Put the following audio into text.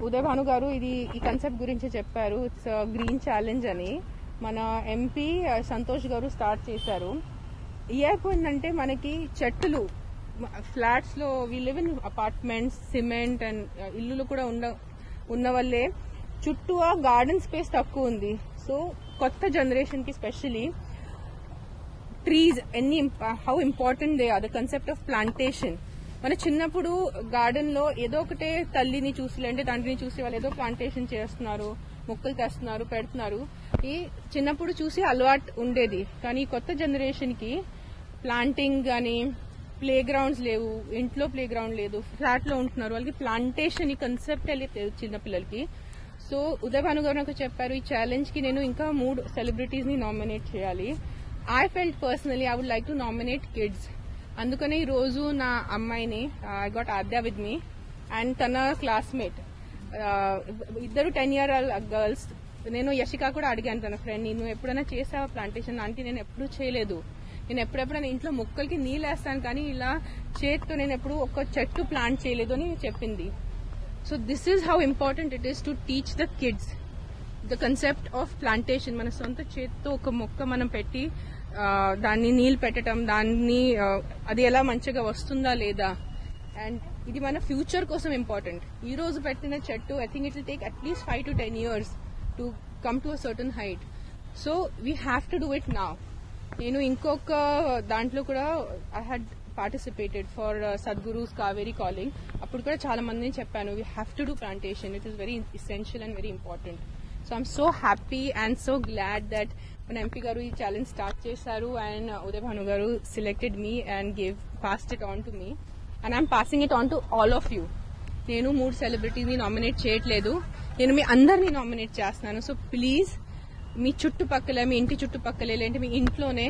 ఇది ఈ కన్సెప్ట్ గురించి చెప్పారు. ఇట్స్ గ్రీన్ ఛాలెంజ్ అని. మన ఎంపీ సంతోష్ గారు స్టార్ట్ చేశారు. ఏమైపోయిందంటే మనకి చెట్లు ఫ్లాట్స్లో we live in apartments cement and ఇల్లులు కూడా ఉండ ఉన్న వల్లే చుట్టూ ఆ గార్డెన్ స్పేస్ తక్కువ ఉంది. సో కొత్త జనరేషన్కి స్పెషలీ ట్రీస్ ఎన్ని how important they are the concept of plantation మన చిన్నప్పుడు గార్డెన్లో ఏదో ఒకటే తల్లిని చూసి లేదంటే తండ్రిని చూసి వాళ్ళు ఏదో ప్లాంటేషన్ చేస్తున్నారు మొక్కలు తెస్తున్నారు పెడుతున్నారు. ఈ చిన్నప్పుడు చూసి అలవాటు ఉండేది. కానీ కొత్త జనరేషన్కి ప్లాంటింగ్ కానీ ప్లే గ్రౌండ్స్ లేవు ఇంట్లో ప్లే గ్రౌండ్ లేదు ఫ్లాట్లో ఉంటున్నారు. వాళ్ళకి ప్లాంటేషన్ ఈ కన్సెప్ట్ చిన్న పిల్లలకి. సో ఉదయ్ భానుగారు నాకు చెప్పారు ఈ ఛాలెంజ్కి నేను ఇంకా మూడు సెలబ్రిటీస్ని నామినేట్ చేయాలి. I felt personally I would like to nominate kids అందుకనే ఈ రోజు నా అమ్మాయిని I got Aadya with me and తన క్లాస్మేట్ ఇద్దరు టెన్ ఇయర్ గర్ల్స్ నేను యశిక కూడా అడిగాను తన ఫ్రెండ్ నేను ఎప్పుడైనా చేసావా ప్లాంటేషన్ అంటే నేను ఎప్పుడూ చేయలేదు. నేను ఎప్పుడెప్పుడైనా ఇంట్లో మొక్కలకి నీళ్ళు వేస్తాను కానీ ఇలా చేతితో నేను ఎప్పుడు ఒక చెట్టు ప్లాంట్ చేయలేదు అని చెప్పింది. So this is how important it is to teach the kids the concept of plantation మన సొంత చేతితో ఒక మొక్క మనం పెట్టి దాన్ని నీళ్ళు పెట్టడం దాన్ని అది ఎలా మంచిగా వస్తుందా లేదా? అండ్ ఇది మన ఫ్యూచర్ కోసం ఇంపార్టెంట్. ఈ రోజు పెట్టిన చెట్టు I think it will take at least five to ten years to come to a certain height so we have to do it నా నేను ఇంకొక దాంట్లో కూడా I had participated for Sadguru's Kaveri calling అప్పుడు కూడా చాలా మందిని చెప్పాను we have to do plantation it is very essential and very important so I'm so happy and so glad that మన ఎంపీ గారు ఈ ఛాలెంజ్ స్టార్ట్ చేశారు అండ్ ఉదయ్ భాను గారు selected me and give passed it on to me and I'm passing it on to all of you నేను మూడు సెలబ్రిటీని nominate చేయట్లేదు. నేను మీ అందరినీ నామినేట్ చేస్తున్నాను. సో ప్లీజ్ మీ చుట్టుపక్కల మీ ఇంటి చుట్టుపక్కల లేదంటే మీ ఇంట్లోనే